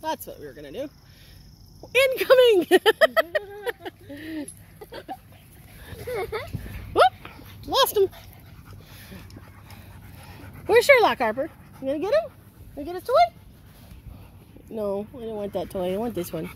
That's what we were gonna do. Incoming! Whoop! Lost him. Where's Sherlock Harper? You gonna get him? You gonna get his toy? No, I don't want that toy. I want this one.